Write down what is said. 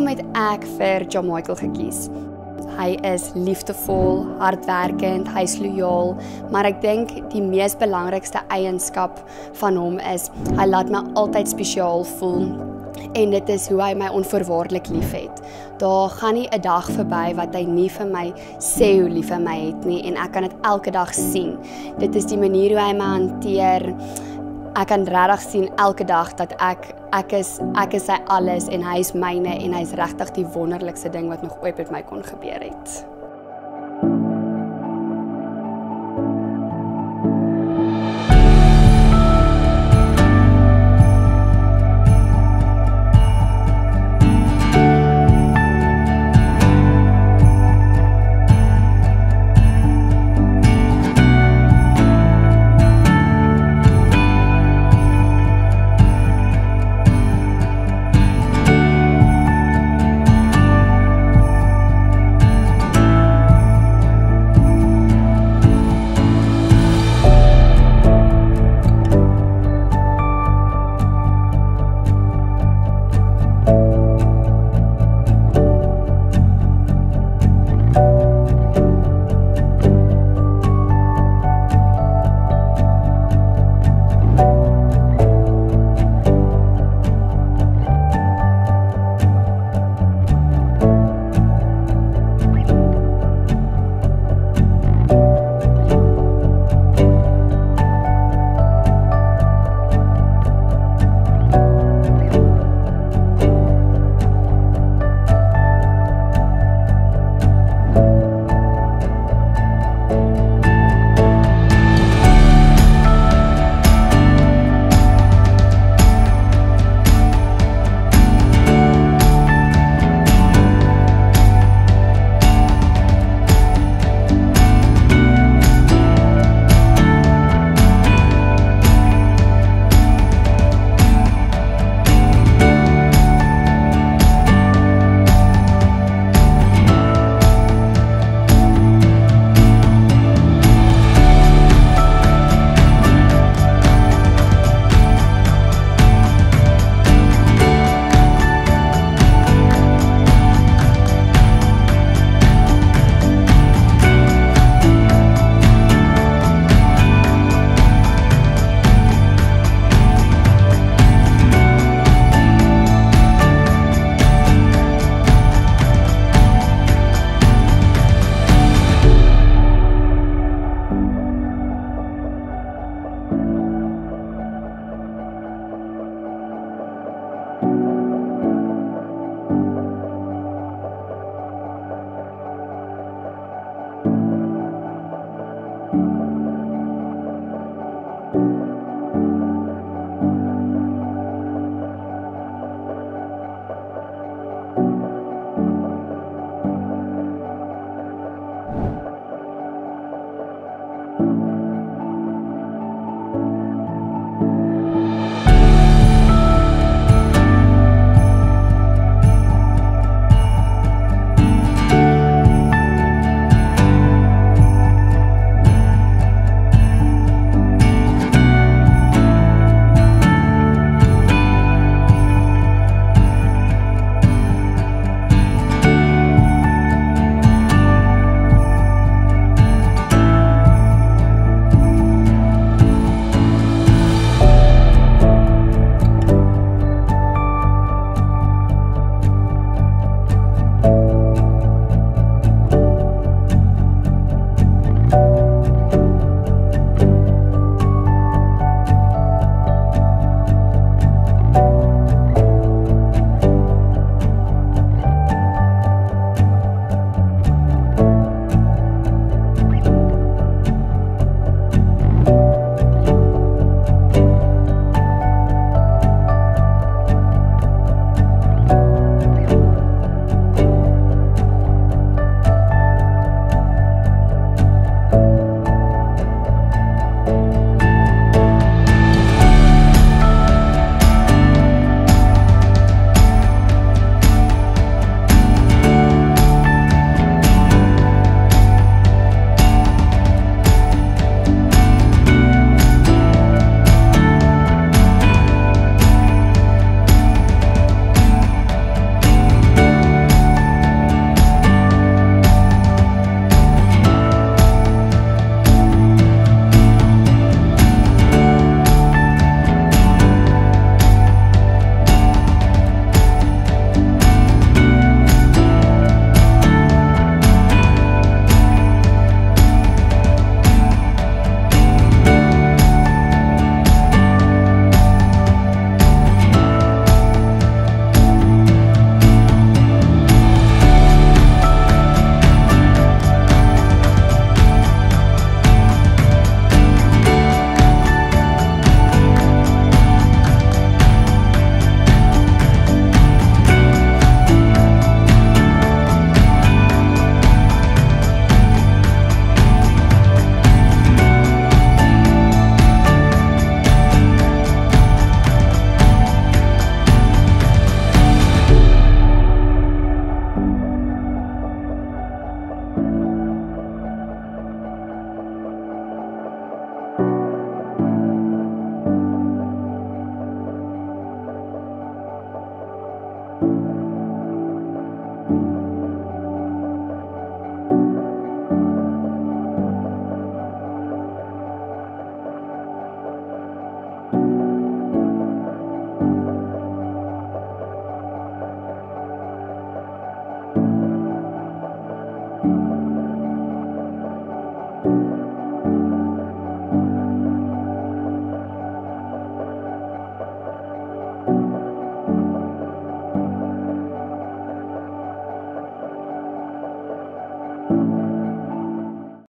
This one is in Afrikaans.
Hoekom het ek vir John Michael gekies? Hy is liefdevol, hardwerkend, hy's lojaal, maar ek dink die mees belangrikste eienskap van hom is hy laat my altyd spesiaal voel en dit is hoe hy my onvoorwaardelik liefhet. Daar gaan nie 'n dag verby wat hy nie vir my sê hoe lief hy my het nie en ek kan dit elke dag sien. Dit is die manier hoe hy my hanteer. Ek kan regtig sien elke dag dat ek ek is ek is sy alles en hy is myne en hy's regtig die wonderlikste ding wat nog ooit met my kon gebeur het.